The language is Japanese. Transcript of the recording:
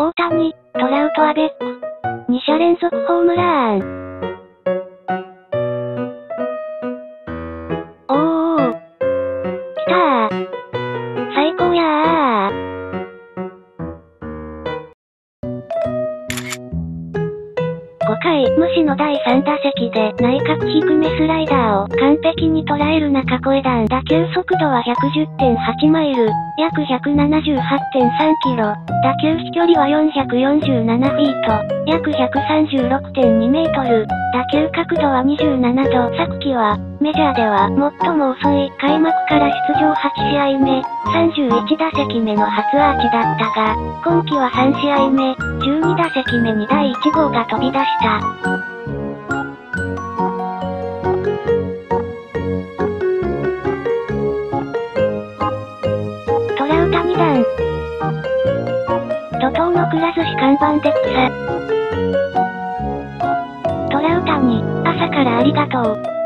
大谷、トラウトアベック。2者連続ホームラン。おー。来たー。最高やー。5回、虫の第3打席で内角低めスライダーを完璧に捉える中越弾打球速度は110.8マイル、約178.3キロ、打球飛距離は447フィート、約136.2メートル、打球角度は27度。昨季は、メジャーでは最も遅い開幕から出場8試合目、31打席目の初アーチだったが、今季は3試合目、12打席目に第1号が飛び出した。トラウタ2段。怒涛のくら寿司看板で草。トラウタに、朝からありがとう。